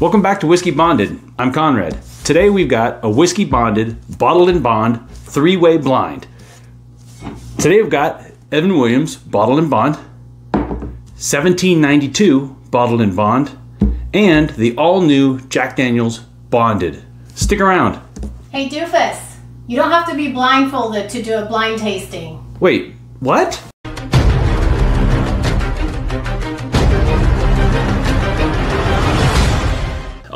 Welcome back to Whiskey Bonded. I'm Conrad. Today we've got a whiskey bonded, bottled and bond, three way blind. Today we've got Evan Williams, bottled and bond, 1792, bottled and bond, and the all new Jack Daniels bonded. Stick around. Hey Doofus, you don't have to be blindfolded to do a blind tasting. Wait, what?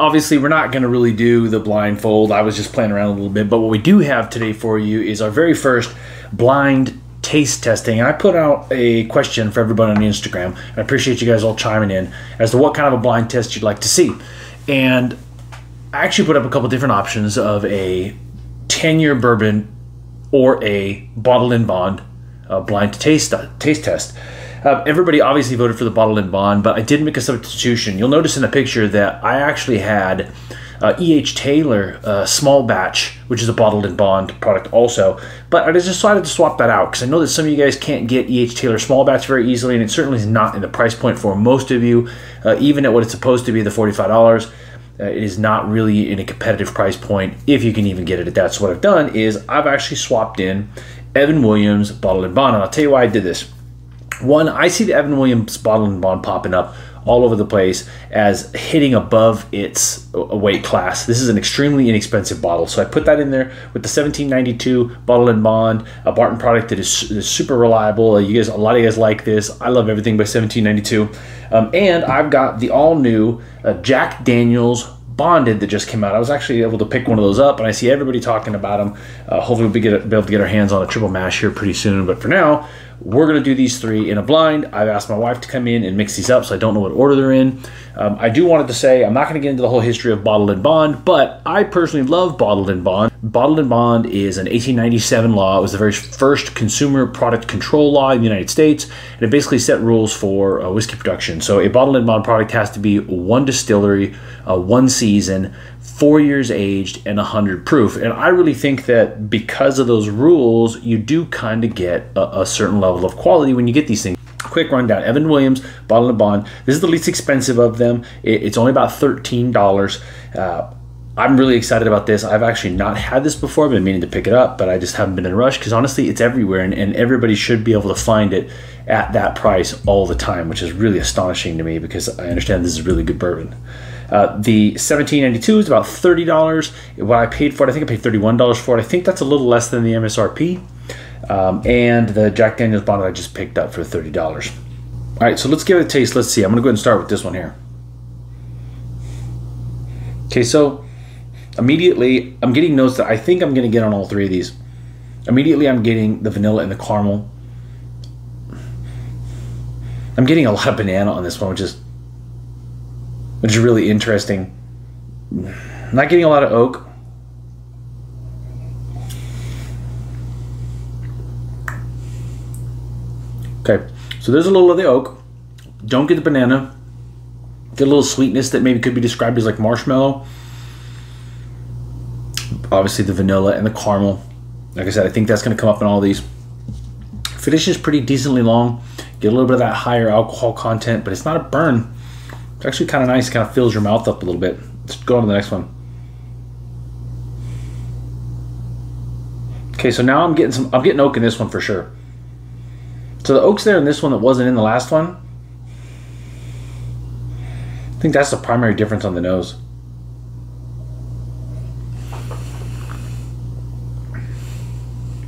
Obviously, we're not going to really do the blindfold. I was just playing around a little bit. But what we do have today for you is our very first blind taste testing. And I put out a question for everybody on Instagram. I appreciate you guys all chiming in as to what kind of a blind test you'd like to see. And I actually put up a couple different options of a 10 year bourbon or a bottled in bond uh, blind taste, uh, taste test. Uh, everybody obviously voted for the bottled in bond, but I did make a substitution. You'll notice in the picture that I actually had uh, E.H. Taylor uh, small batch, which is a bottled in bond product also. But I just decided to swap that out because I know that some of you guys can't get E.H. Taylor small batch very easily, and it certainly is not in the price point for most of you, uh, even at what it's supposed to be, the $45. Uh, it is not really in a competitive price point if you can even get it at that. So what I've done is I've actually swapped in Evan Williams bottled in bond, and I'll tell you why I did this. One, I see the Evan Williams bottle and bond popping up all over the place as hitting above its weight class. This is an extremely inexpensive bottle, so I put that in there with the 1792 bottle and bond, a Barton product that is, is super reliable. You guys, a lot of you guys like this. I love everything by 1792, um, and I've got the all new uh, Jack Daniels Bonded that just came out. I was actually able to pick one of those up, and I see everybody talking about them. Uh, hopefully, we'll be, get, be able to get our hands on a triple mash here pretty soon. But for now, we're going to do these three in a blind. I've asked my wife to come in and mix these up, so I don't know what order they're in. Um, I do wanted to say I'm not going to get into the whole history of bottled and bond, but I personally love bottled and bond. Bottled and bond is an 1897 law. It was the very first consumer product control law in the United States, and it basically set rules for uh, whiskey production. So a bottled and bond product has to be one distillery, uh, one season, four years aged and 100 proof. And I really think that because of those rules, you do kind of get a, a, certain level of quality when you get these things. Quick rundown Evan Williams, Bottle and Bond. This is the least expensive of them. It, it's only about $13. Uh, I'm really excited about this. I've actually not had this before. I've been meaning to pick it up, but I just haven't been in a rush because honestly, it's everywhere and, and everybody should be able to find it at that price all the time, which is really astonishing to me because I understand this is really good bourbon. Uh, the 1792 is about $30. What I paid for it, I think I paid $31 for it. I think that's a little less than the MSRP. Um, and the Jack Daniels bottle I just picked up for $30. All right, so let's give it a taste. Let's see. I'm going to go ahead and start with this one here. Okay, so immediately I'm getting notes that I think I'm going to get on all three of these. Immediately I'm getting the vanilla and the caramel. I'm getting a lot of banana on this one, which is is really interesting. Not getting a lot of oak. Okay, so there's a little of the oak. Don't get the banana. Get a little sweetness that maybe could be described as like marshmallow. Obviously the vanilla and the caramel. Like I said, I think that's going to come up in all these. Finish is pretty decently long. Get a little bit of that higher alcohol content, but it's not a burn. It's actually kind of nice, kind of fills your mouth up a little bit. Let's go on to the next one. Okay, so now I'm getting some, I'm getting oak in this one for sure. So the oak's there in this one that wasn't in the last one. I think that's the primary difference on the nose.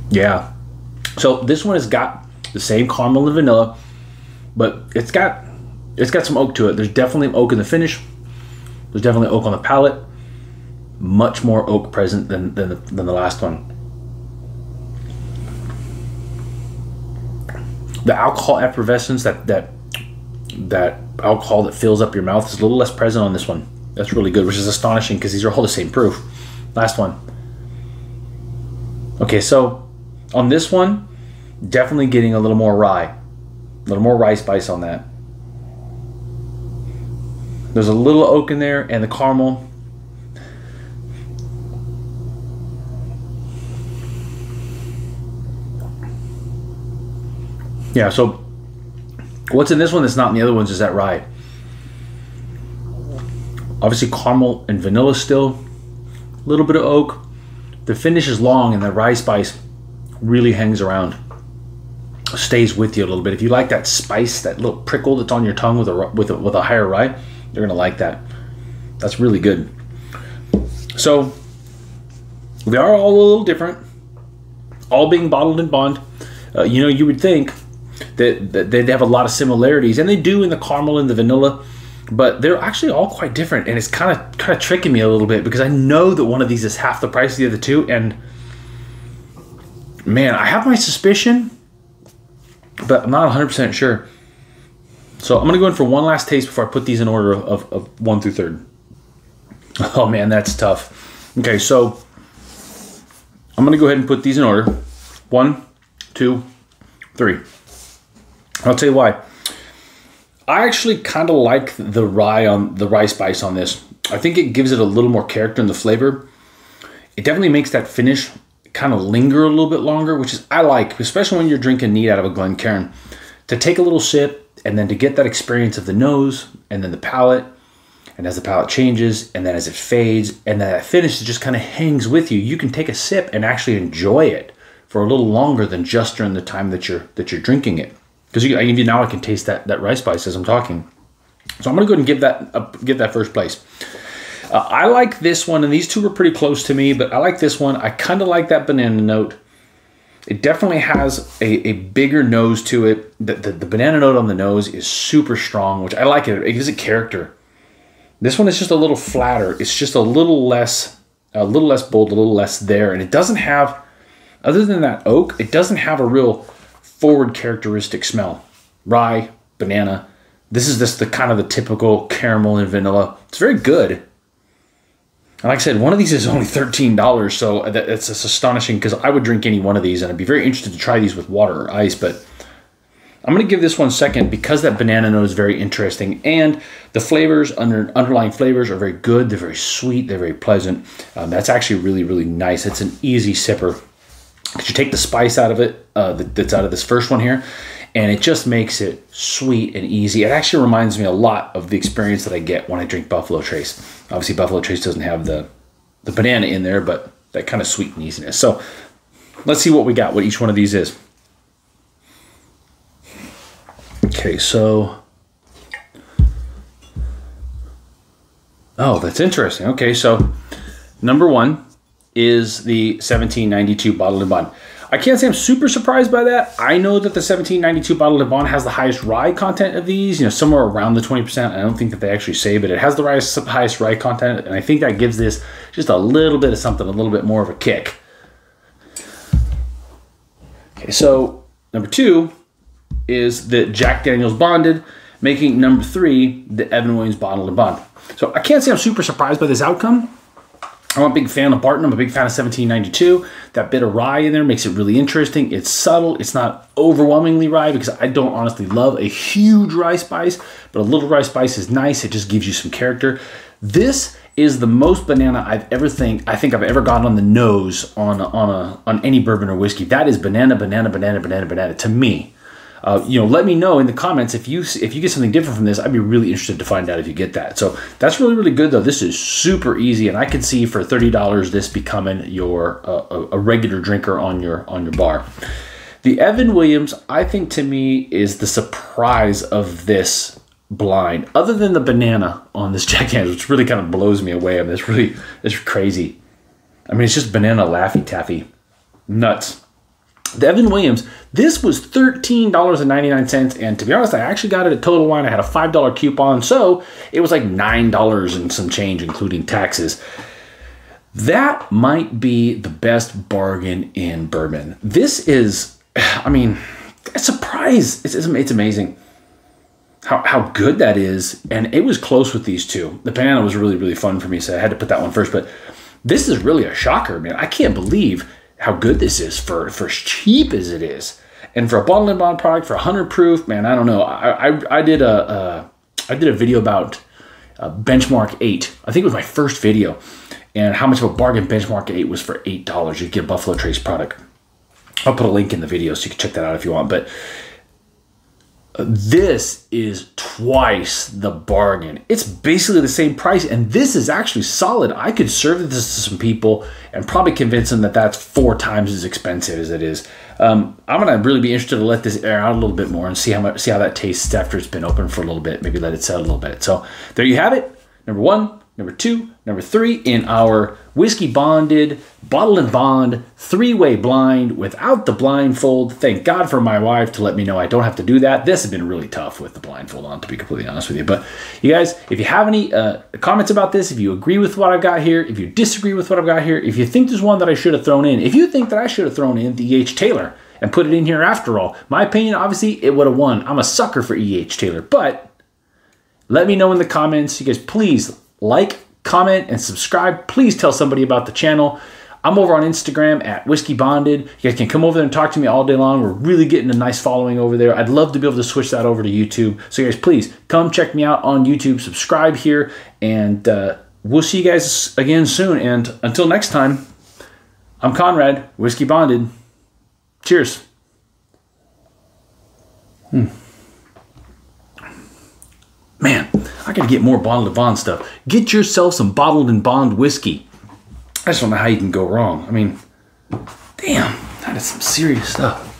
Yeah. So this one has got the same caramel and vanilla, but it's got it's got some oak to it. There's definitely oak in the finish. There's definitely oak on the palate. Much more oak present than than the, than the last one. The alcohol effervescence that that that alcohol that fills up your mouth is a little less present on this one. That's really good, which is astonishing because these are all the same proof. Last one. Okay, so on this one, definitely getting a little more rye, a little more rye spice on that. There's a little oak in there and the caramel. Yeah, so what's in this one that's not in the other ones is that rye. Obviously, caramel and vanilla still. A little bit of oak. The finish is long, and the rye spice really hangs around. Stays with you a little bit. If you like that spice, that little prickle that's on your tongue with a with a, with a higher rye, you're gonna like that. That's really good. So they are all a little different, all being bottled in bond. Uh, you know, you would think that, that they'd have a lot of similarities, and they do in the caramel and the vanilla, but they're actually all quite different. And it's kind of kind of tricking me a little bit because I know that one of these is half the price of the other two, and man, I have my suspicion, but I'm not 100 percent sure. So I'm gonna go in for one last taste before I put these in order of, of, one through third. Oh man, that's tough. Okay, so I'm gonna go ahead and put these in order. One, two, three. I'll tell you why. I actually kind of like the rye on the rye spice on this. I think it gives it a little more character in the flavor. It definitely makes that finish kind of linger a little bit longer, which is I like, especially when you're drinking neat out of a Glencairn. To take a little sip and then to get that experience of the nose and then the palate and as the palate changes and then as it fades and then that finish just kind of hangs with you you can take a sip and actually enjoy it for a little longer than just during the time that you're that you're drinking it. Because you, now i can taste that that rye spice as i'm talking. So i'm going to go ahead and give that uh, give that first place. Uh, i like this one and these two were pretty close to me but i like this one. I kind of like that banana note it definitely has a, a bigger nose to it the, the, the banana note on the nose is super strong which i like it it gives it character this one is just a little flatter. It's just a little less, a little less bold, a little less there, and it doesn't have, other than that oak, it doesn't have a real forward characteristic smell. Rye, banana. This is just the kind of the typical caramel and vanilla. It's very good. And like I said, one of these is only thirteen dollars, so that's, that's astonishing because I would drink any one of these, and I'd be very interested to try these with water or ice, but I'm going to give this one second because that banana note is very interesting and the flavors, under, underlying flavors are very good. They're very sweet. They're very pleasant. Um, that's actually really, really nice. It's an easy sipper because you take the spice out of it uh, that's out of this first one here and it just makes it sweet and easy. It actually reminds me a lot of the experience that I get when I drink Buffalo Trace. Obviously, Buffalo Trace doesn't have the, the banana in there, but that kind of sweet and easiness. So let's see what we got, what each one of these is. Okay, so. Oh, that's interesting. Okay, so number one is the 1792 bottled in bond. I can't say I'm super surprised by that. I know that the 1792 bottled in bond has the highest rye content of these, you know, somewhere around the 20%. I don't think that they actually say, but it has the highest, rye content, and I think that gives this just a little bit of something, a little bit more of a kick. Okay, so number two is the Jack Daniels bonded, making number three the Evan Williams bottled and bond. So I can't say I'm super surprised by this outcome. I'm a big fan of Barton. I'm a big fan of 1792. That bit of rye in there makes it really interesting. It's subtle. It's not overwhelmingly rye because I don't honestly love a huge rye spice, but a little rye spice is nice. It just gives you some character. This is the most banana I've ever think I think I've ever gotten on the nose on on a on any bourbon or whiskey. That is banana, banana, banana, banana, banana to me. Uh, you know, let me know in the comments if you if you get something different from this. I'd be really interested to find out if you get that. So that's really really good though. This is super easy, and I can see for thirty dollars this becoming your uh, a regular drinker on your on your bar. The Evan Williams, I think to me is the surprise of this blind, other than the banana on this Jack Daniels, which really kind of blows me away. I mean, it's really it's crazy. I mean, it's just banana laffy taffy, nuts. Evan Williams, this was $13.99. And to be honest, I actually got it at Total Wine. I had a $5 coupon, so it was like $9 and some change, including taxes. That might be the best bargain in bourbon. This is, I mean, a surprise. It's, it's amazing how, how good that is. And it was close with these two. The banana was really, really fun for me, so I had to put that one first. But this is really a shocker, man. I can't believe how good this is for for as cheap as it is, and for a bottle and bond product for hundred proof, man. I don't know. I I, I did a uh, I did a video about uh, Benchmark Eight. I think it was my first video, and how much of a bargain Benchmark Eight was for eight dollars. You get Buffalo Trace product. I'll put a link in the video so you can check that out if you want. But This is twice the bargain. It's basically the same price, and this is actually solid. I could serve this to some people and probably convince them that that's four times as expensive as it is. Um, I'm gonna really be interested to let this air out a little bit more and see how much, see how that tastes after it's been open for a little bit. Maybe let it set a little bit. So there you have it. Number one, number two, number three in our whiskey bonded, bottle and bond, three way blind without the blindfold. Thank God for my wife to let me know I don't have to do that. This has been really tough with the blindfold on, to be completely honest with you. But you guys, if you have any uh, comments about this, if you agree with what I've got here, if you disagree with what I've got here, if you think there's one that I should have thrown in, if you think that I should have thrown in the E.H. Taylor and put it in here after all, my opinion, obviously, it would have won. I'm a sucker for E.H. Taylor, but let me know in the comments. You guys, please like, comment, and subscribe. Please tell somebody about the channel. I'm over on Instagram at Whiskey Bonded. You guys can come over there and talk to me all day long. We're really getting a nice following over there. I'd love to be able to switch that over to YouTube. So, guys, please come check me out on YouTube, subscribe here, and uh, we'll see you guys again soon. And until next time, I'm Conrad, Whiskey Bonded. Cheers. Man, I gotta get more bottled and bond stuff. Get yourself some bottled and bond whiskey. I just don't know how you can go wrong. I mean, damn, that is some serious stuff.